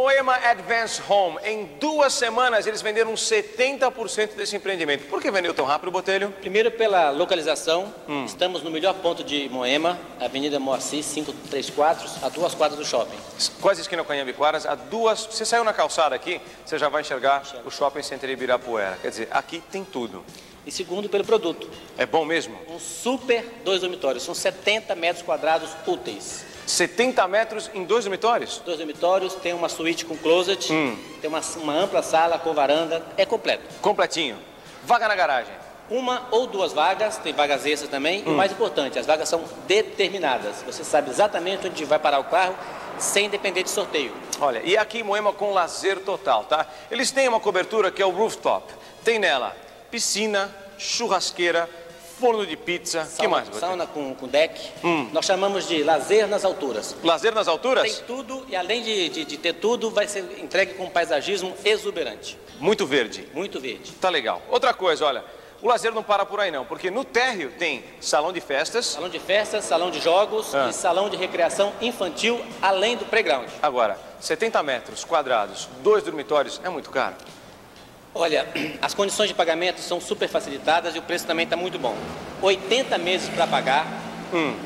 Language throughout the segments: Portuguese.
Moema Advanced Home. Em duas semanas eles venderam 70% desse empreendimento. Por que vendeu tão rápido, Botelho? Primeiro pela localização, estamos no melhor ponto de Moema, Avenida Moacir 534, a duas quadras do shopping. Quase esquina com a Anhambiquaras, a duas. Você saiu na calçada aqui, você já vai enxergar o shopping center Ibirapuera. Quer dizer, aqui tem tudo. E segundo pelo produto, É bom mesmo? um super dois dormitórios, são 70 metros quadrados úteis. 70 metros em dois dormitórios? Dois dormitórios, tem uma suíte com closet, tem uma, uma ampla sala com varanda, é completo. Completinho. Vaga na garagem. Uma ou duas vagas, tem vagas extras também, e o mais importante, as vagas são determinadas. Você sabe exatamente onde vai parar o carro, sem depender de sorteio. Olha, e aqui em Moema com lazer total, tá? Eles têm uma cobertura que é o rooftop. Tem nela piscina, churrasqueira, forno de pizza. que Sauna, mais? Botelho? sauna com, com deck. Nós chamamos de lazer nas alturas. Lazer nas alturas? Tem tudo e além de, de- de ter tudo, vai ser entregue com um paisagismo exuberante. Muito verde. Muito verde. Tá legal. Outra coisa, olha, o lazer não para por aí não, porque no térreo tem salão de festas. Salão de festas, salão de jogos Ah. e salão de recreação infantil, além do playground. Agora, 70 metros quadrados, dois dormitórios, é muito caro. Olha, as condições de pagamento são super facilitadas e o preço também está muito bom. 80 meses para pagar,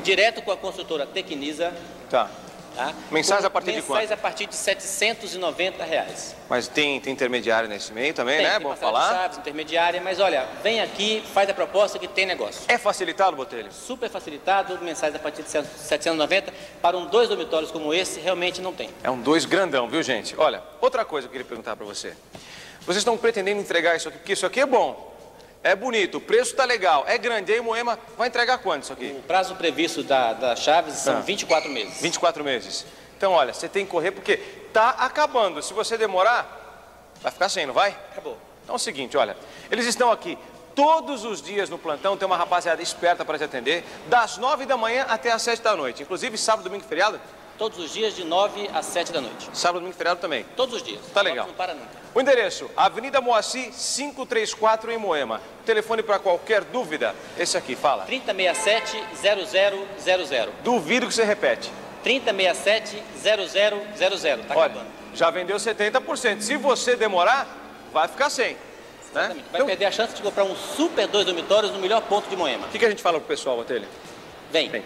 direto com a construtora Tecnisa. Tá. Tá? Mensais a partir de Mensais a partir de 790 reais. Mas tem, tem intermediário nesse meio também, Tem, né? tem Bom falar. chaves, intermediária, mas olha, vem aqui, faz a proposta que tem negócio. É facilitado, Botelho? Super facilitado, mensais a partir de 790. Para um dois dormitórios como esse, realmente não tem. É um dois grandão, viu, gente? Olha, outra coisa que eu queria perguntar pra você. Vocês estão pretendendo entregar isso aqui, porque isso aqui é bom. É bonito, o preço tá legal, é grande. Aí Moema vai entregar quanto isso aqui? O prazo previsto da, das chaves são Ah. 24 meses. 24 meses. Então, olha, você tem que correr porque tá acabando. Se você demorar, vai ficar sem, não vai? Acabou. Então é o seguinte, olha, eles estão aqui todos os dias no plantão, tem uma rapaziada esperta para te atender, das 9 da manhã até as 7 da noite. Inclusive sábado, domingo e feriado? Todos os dias de 9 às 7 da noite. Sábado, domingo e feriado também. Todos os dias. Tá legal. Não para nunca. O endereço, Avenida Moacir 534 em Moema. Telefone para qualquer dúvida, esse aqui, fala. 3067-0000. Duvido que você repete. 3067-0000. Tá Olha, acabando. já vendeu 70%. Se você demorar, vai ficar sem. Né? Exatamente. Vai Então, perder a chance de comprar um super dois dormitórios no melhor ponto de Moema. o que, que a gente fala pro pessoal, Botelho? Vem. Vem.